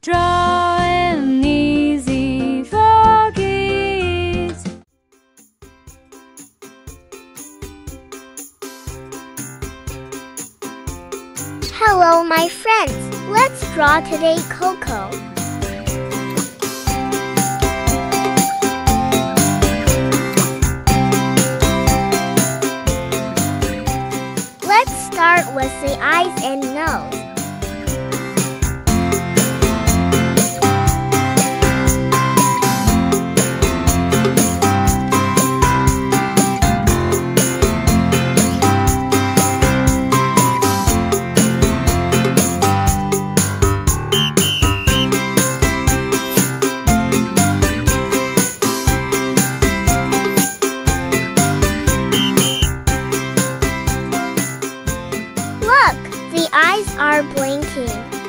drawing easy froggies. Hello, my friends. Let's draw today Coco. Let's start with the eyes and nose. Are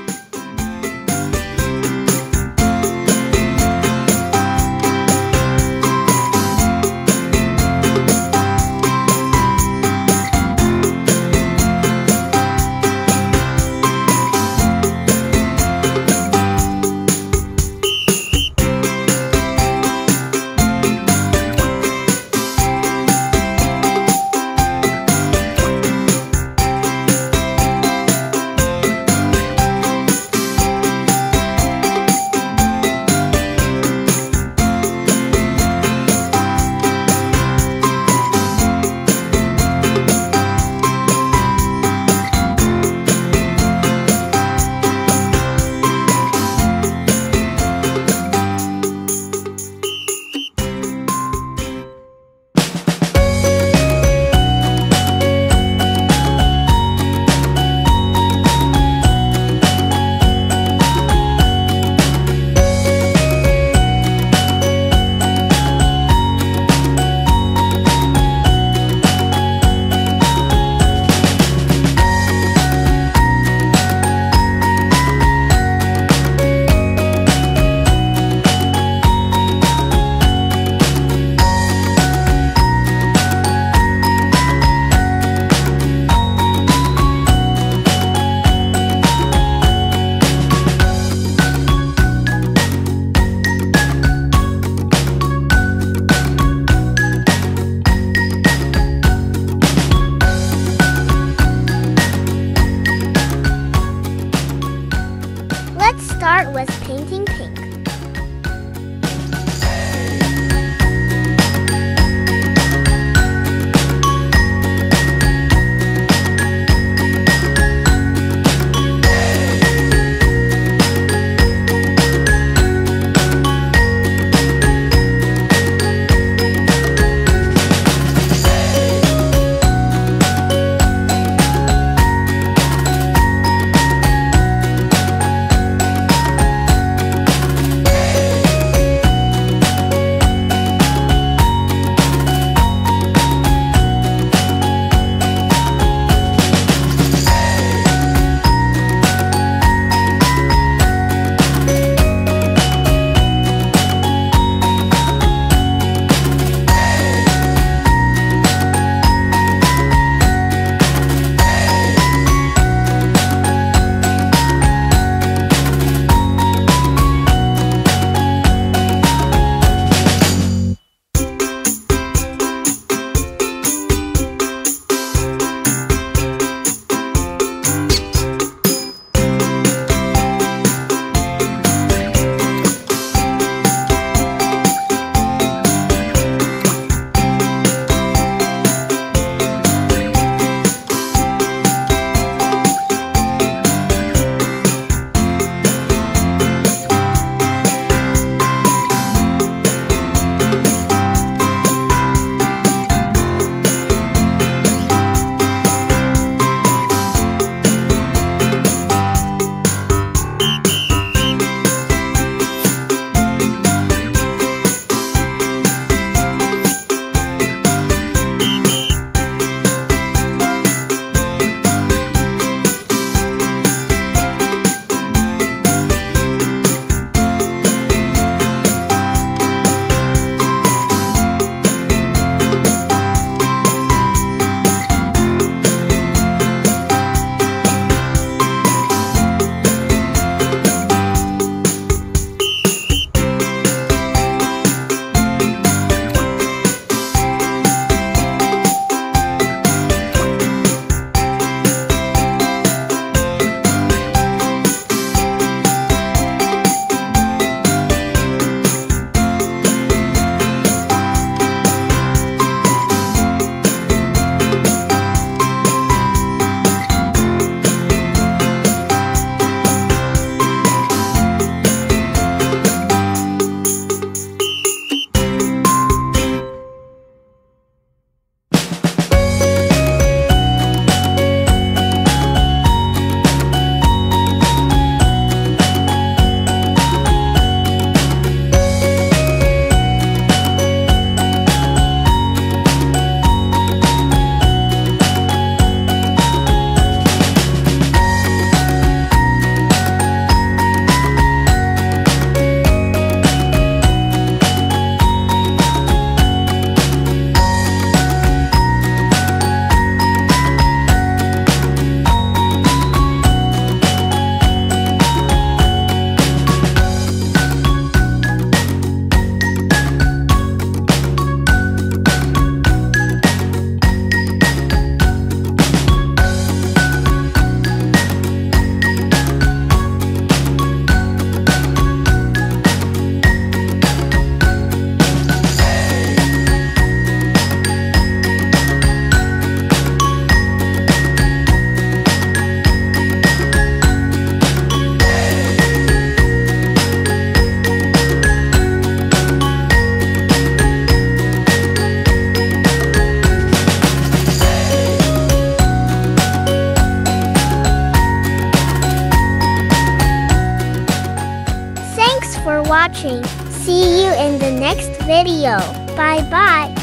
with painting pink. Watching. See you in the next video. Bye bye.